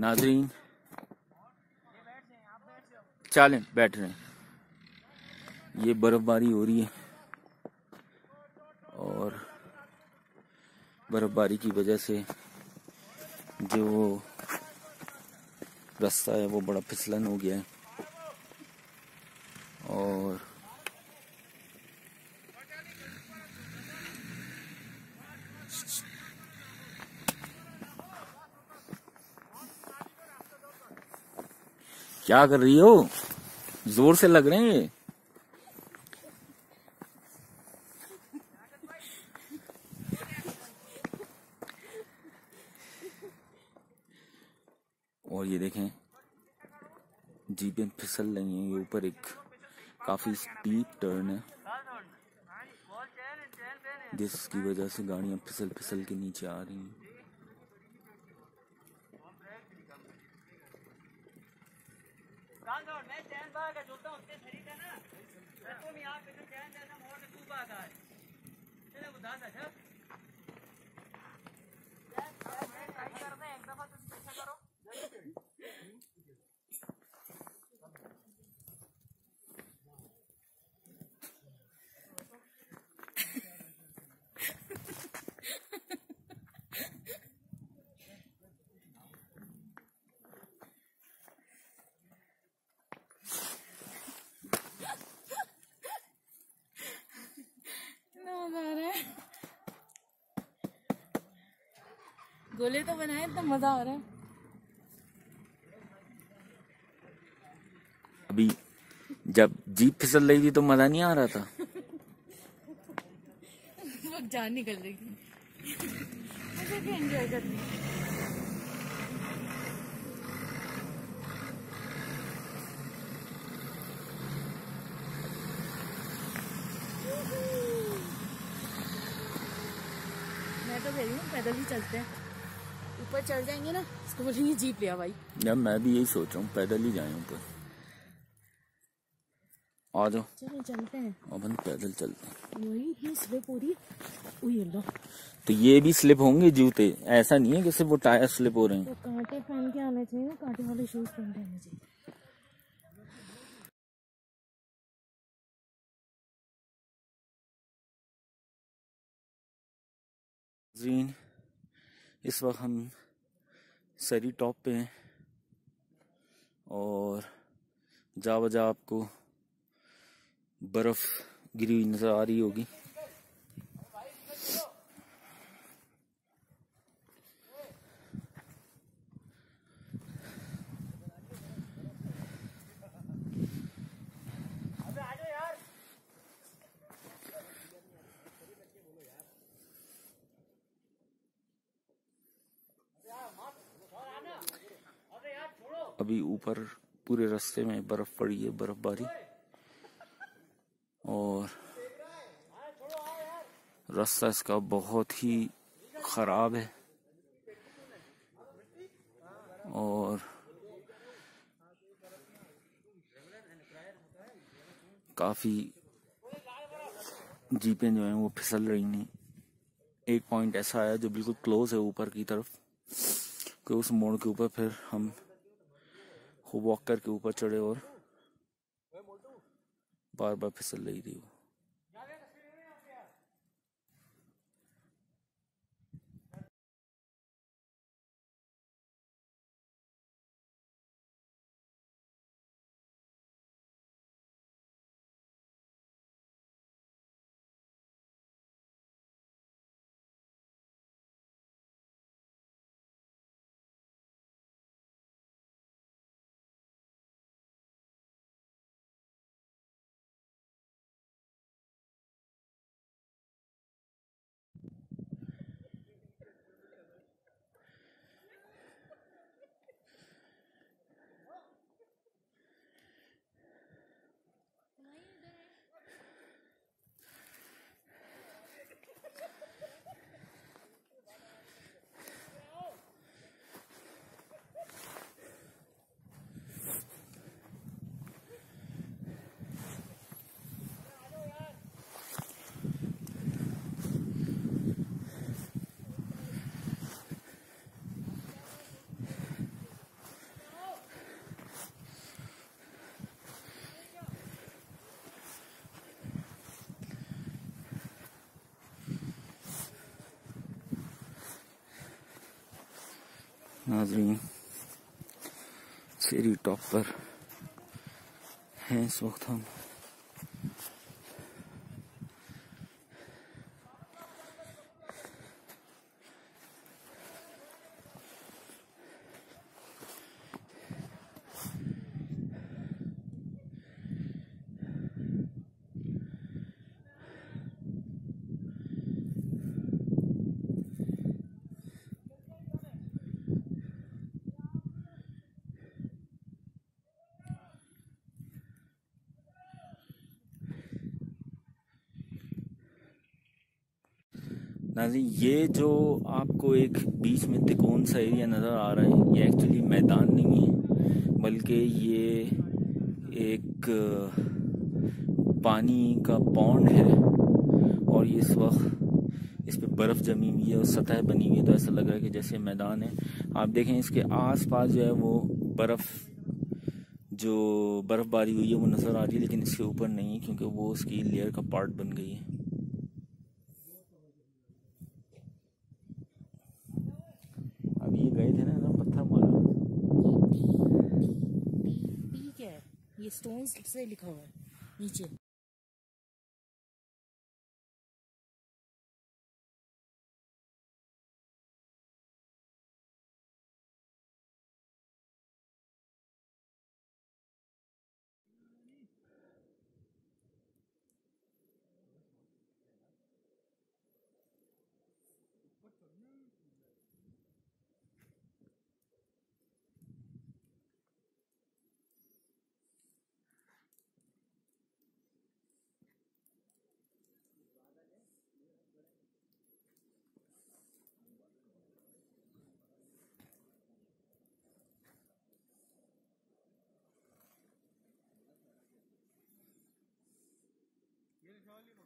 नाजरीन। चालें, बैठ रहे हैं। ये बर्फबारी हो रही है। और बर्फबारी की वजह से जो रास्ता है, वो बड़ा फिसलन हो गया है। क्या कर रही हो? ज़ोर से लग रहे हैं और ये देखें जीपें फिसल रही हैं, ये ऊपर एक काफ़ी स्टीप टर्न है। जिसकी वजह से गाड़ियाँ फिसल फिसल के नीचे आ रही हैं। चैन बागा जोता हूँ शरीर है ना तुम यहाँ पे चैन जैसा मोड़ तू बागा है चलो बता सा गोले तो बनाए तो मज़ा आ रहा है। अभी जब जीप फिसल रही थी तो मज़ा नहीं आ रहा था। जान निकल रही थी। एंजॉय करनी मैं तो कह रही हूँ पैदल ही चलते हैं। ऊपर चढ़ जाएँगे ना इसको बोलेंगे जीप लिया भाई। यार मैं भी यही सोच रहा हूँ पैदल ही जाए ऊपर। आ जाओ। चलो चलते हैं। अपन पैदल चलते हैं। वही इतनी स्लिप हो रही है। ये लो तो ये भी स्लिप होंगे जूते? ऐसा नहीं है कि सिर्फ़ वो टायर स्लिप हो रहे हैं। तो कांटे पहन के आने चाहिए कांटे वाले शूज़ पहन के आने चाहिए। जीन इस वक्त हम सरी टॉप पे हैं और जा बजा आपको बर्फ़ गिरी हुई नज़र आ रही होगी। अभी ऊपर पूरे रास्ते में बर्फ़ पड़ी है, बर्फबारी। और रास्ता इसका बहुत ही खराब है। और काफ़ी जीपें जो हैं वो फिसल रही हैं। एक पॉइंट ऐसा आया जो बिल्कुल क्लोज है ऊपर की तरफ़, कि उस मोड़ के ऊपर फिर हम वॉक करके ऊपर चढ़े और बार बार फिसल रही थी वो। नाजरीन शेरी टॉप पर हैं इस वक्त हम। नाजी ये जो आपको एक बीच में तिकोन सा एरिया नज़र आ रहा है, ये एक्चुअली मैदान नहीं है, बल्कि ये एक, पानी का पौंड है, और ये इस वक्त इस पर बर्फ़ जमी हुई है और सतह बनी हुई है तो ऐसा लग रहा है कि जैसे मैदान है। आप देखें, इसके आसपास जो है वो बर्फ़, जो बर्फ़बारी हुई है, वो नज़र आ रही है, लेकिन इसके ऊपर नहीं है क्योंकि वो उसकी लेयर का पार्ट बन गई है ये गए थे ना ना पत्थर मारा पी क्या है ये स्टोन्स से लिखा हुआ है नीचे। ये